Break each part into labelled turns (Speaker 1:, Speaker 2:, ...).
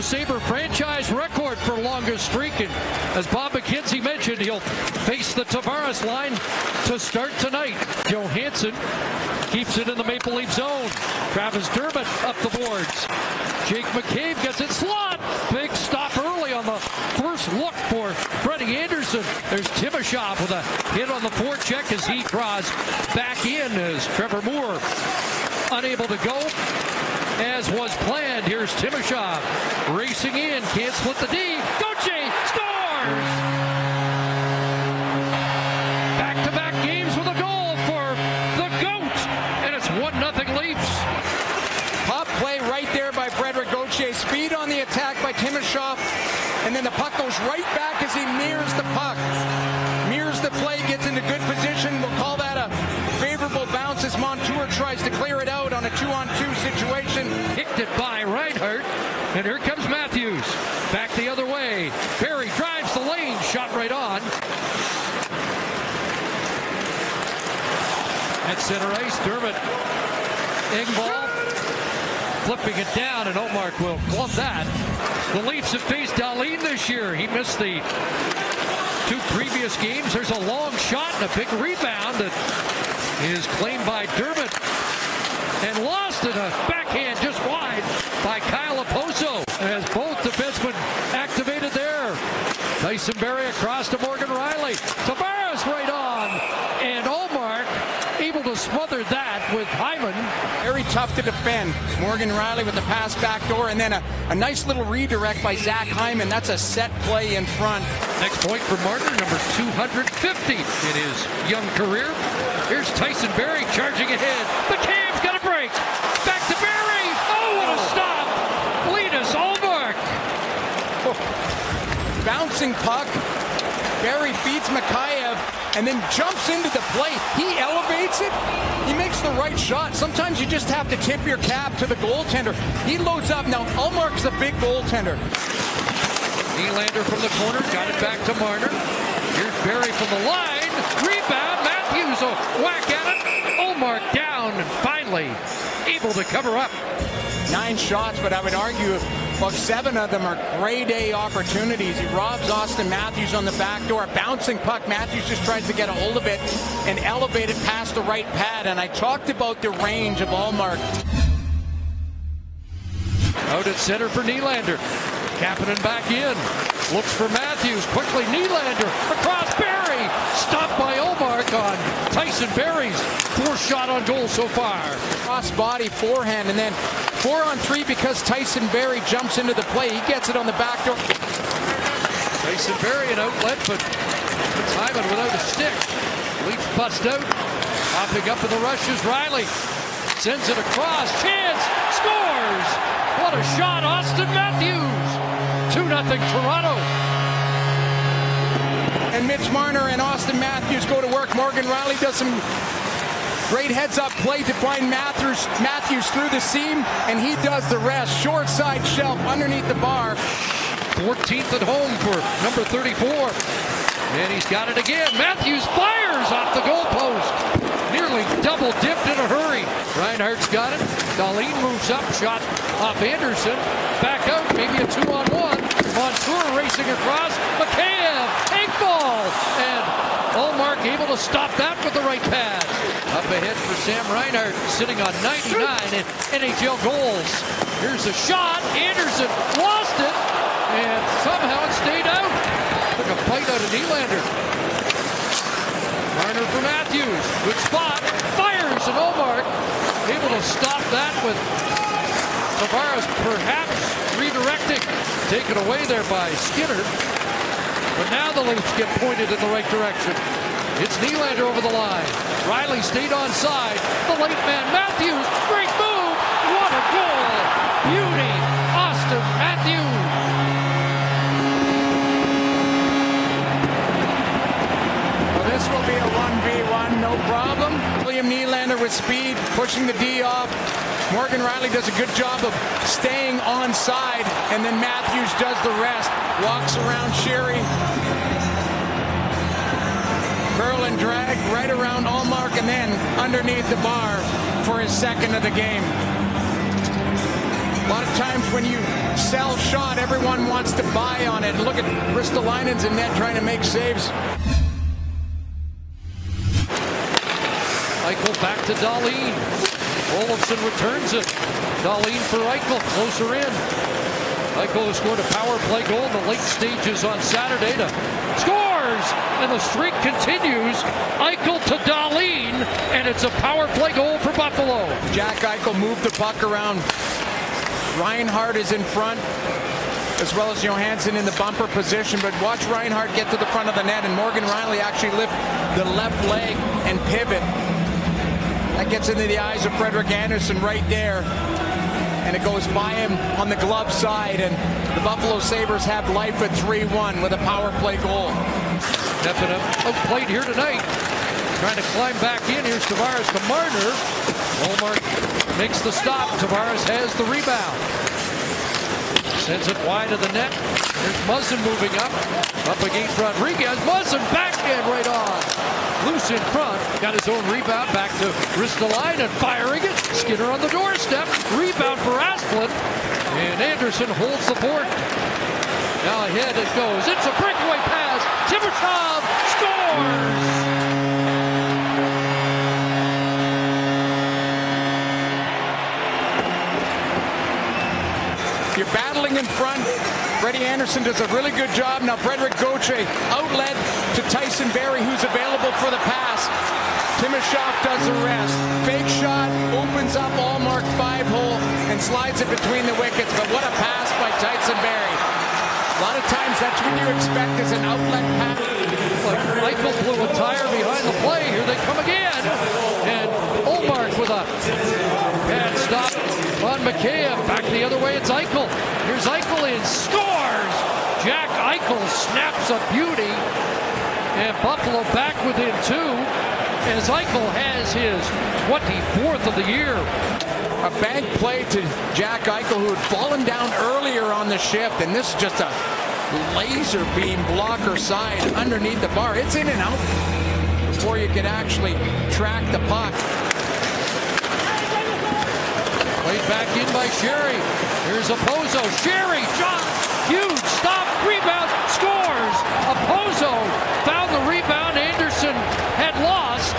Speaker 1: Sabre franchise record for longest streak. And as Bob McKenzie mentioned, he'll face the Tavares line to start tonight. Johansson keeps it in the Maple Leaf zone. Travis Dermott up the boards. Jake McCabe gets it slot. Big stop early on the first look for Freddie Andersen. There's Timashov with a hit on the forecheck as he draws back in as Trevor Moore unable to go as was planned. Here's Timashov racing in, can't split the D. Gauthier scores! Back-to-back games with a goal for the GOAT, and it's 1-0 Leafs.
Speaker 2: Pop play right there by Frederik Gauthier. Speed on the attack by Timashov, and then the puck goes right back
Speaker 1: and here comes Matthews. Back the other way. Barrie drives the lane, shot right on. At center ice, Dermott. Engvall flipping it down, and Omar will glove that. The Leafs have faced Dahlin this year. He missed the two previous games. There's a long shot and a big rebound that is claimed by Dermott and lost in a backhand just wide by Kyle Okposo as both defensemen activated there. Tyson Barrie across to Morgan Rielly. Tavares right on. And Ullmark able to smother that with Hyman.
Speaker 2: Very tough to defend. Morgan Rielly with the pass back door, and then a, a nice little redirect by Zach Hyman. That's a set play in front.
Speaker 1: Next point for Marner, number 250 in his young career. Here's Tyson Barrie charging ahead. McCabe's got a break. Back to Barrie. Oh, what a stop. Linus Ullmark.
Speaker 2: Bouncing puck. Barrie feeds Mikheyev and then jumps into the play. He elevates it. He makes the right shot. Sometimes you just have to tip your cap to the goaltender. He loads up. Now, Ullmark's a big goaltender.
Speaker 1: Nylander from the corner, got it back to Marner. Here's Barrie from the line. Rebound. Matthews a whack at it. Ullmark down and finally able to cover up.
Speaker 2: Nine shots, but I would argue about seven of them are grade A opportunities. He robs Auston Matthews on the back door. Bouncing puck. Matthews just tries to get a hold of it and elevate it past the right pad. And I talked about the range of Ullmark.
Speaker 1: Out at center for Nylander. Kapanen back in. Looks for Matthews. Quickly Nylander across Barrie. Stopped by Ullmark on Tyson Barrie's fourth shot on goal so far.
Speaker 2: Cross body forehand and then four on three because Tyson Barrie jumps into the play. He gets it on the back door.
Speaker 1: Tyson Barrie an outlet, but Simon without a stick. Leafs bust out. Popping up in the rushes. Rielly. sends it across. Chance scores. What a shot, Auston Matthews. 2 0 Toronto.
Speaker 2: And Mitch Marner and Auston Matthews go to work. Morgan Rielly does some great heads up play to find Matthews, Matthews through the seam, and he does the rest. Short side shelf underneath the bar.
Speaker 1: 14th at home for number 34. And he's got it again. Matthews fires off the goalpost. Nearly double dipped in a hurry. Reinhart's got it. Dahlin moves up, shot off Andersen. Back out, maybe a two on one. Montour racing across. Mikheyev, Engvall, and Ullmark able to stop that with the right pass. Up ahead for Sam Reinhart, sitting on 99 in NHL goals. Here's a shot. Andersen lost it, and somehow it stayed out. Took a fight out of Nylander. Marner for Matthews. Good spot. Fires and Ullmark able to stop that with Tavares perhaps redirecting. Taken away there by Skinner. But now the Leafs get pointed in the right direction. It's Nylander over the line. Rielly stayed on side. The late man Matthews. Great move. What a goal. Beauty. Auston Matthews.
Speaker 2: Well, this will be a 1v1, no problem. William Nylander with speed, pushing the D off. Morgan Rielly does a good job of staying on side, and then Matthews does the rest. Walks around Sheary. Curl and drag right around Ullmark and then underneath the bar for his second of the game. A lot of times when you sell shot. Everyone wants to buy on it. Look at Ristolainen's in net trying to make saves.
Speaker 1: Eichel back to Dahlin. Olofsson returns it. Dahlin for Eichel, closer in. Eichel has scored a power play goal in the late stages on Saturday to scores, and the streak continues. Eichel to Dahlin, and it's a power play goal for Buffalo.
Speaker 2: Jack Eichel moved the puck around. Reinhart is in front, as well as Johansson in the bumper position. But watch Reinhart get to the front of the net, and Morgan Rielly actually lift the left leg and pivot. That gets into the eyes of Frederik Andersen right there and it goes by him on the glove side. And the Buffalo Sabres have life at 3-1 with a power play goal.
Speaker 1: Stepping up, plate here tonight. Trying to climb back in. Here's Tavares to Marner. Ullmark makes the stop. Tavares has the rebound. Sends it wide of the net. There's Muzzin moving up. Up against Rodrigues. Muzzin backhand right on loose in front. Got his own rebound back to Ristolainen and firing it. Skinner on the doorstep. Rebound for Asplund. And Andersen holds the fort. Now ahead it goes. It's a breakaway pass.
Speaker 2: Freddie Andersen does a really good job. Now Frederik Gauthier outlet to Tyson Barrie, who's available for the pass. Timashov does the rest. Fake shot, opens up Ullmark five hole, and slides it between the wickets. But what a pass by Tyson Barrie. A lot of times that's what you expect is an outlet pass.
Speaker 1: Like Eichel blew a tire behind the play. Here they come again. And Ullmark with a bad stop on Mikheyev. Back the other way, it's Eichel a beauty. And Buffalo back within two as Eichel has his 24th of the year.
Speaker 2: A bank play to Jack Eichel, who had fallen down earlier on the shift, and this is just a laser beam blocker side underneath the bar. It's in and out before you can actually track the puck.
Speaker 1: Played back in by Sheary. Here's Okposo. Sheary, shot, huge stop, rebound, scores. Okposo found the rebound Andersen had lost,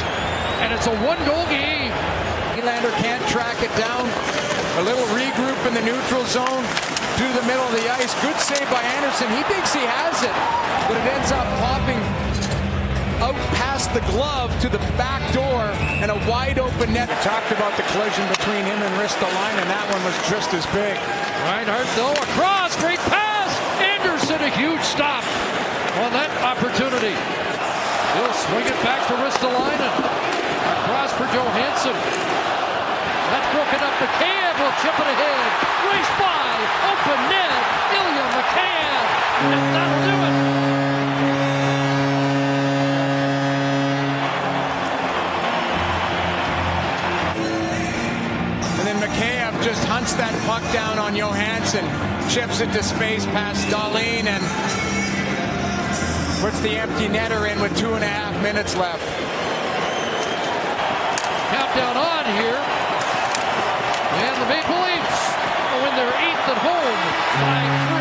Speaker 1: and it's a one-goal game.
Speaker 2: Nylander can't track it down. A little regroup in the neutral zone to the middle of the ice. Good save by Andersen. He thinks he has it, but it ends up popping out past the glove to the back door and a wide open net. Talked about the collision between him and Ristolainen, and that one was just as big.
Speaker 1: Reinhart though across, great pass. Andersen a huge stop on that opportunity. He'll swing it back to Ristolainen. Across for Johansson. That's broken up. Mikheyev will chip it ahead. Race by. Open net. Ilya Mikheyev. And that'll do it.
Speaker 2: just hunts that puck down on Johansson, chips it to space past Dahlin, and puts the empty netter in with two and a half minutes left.
Speaker 1: Countdown on here. And the Maple Leafs win their eighth at home by three.